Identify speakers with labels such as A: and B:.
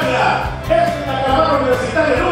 A: Es la caravana universitaria